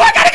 do I gotta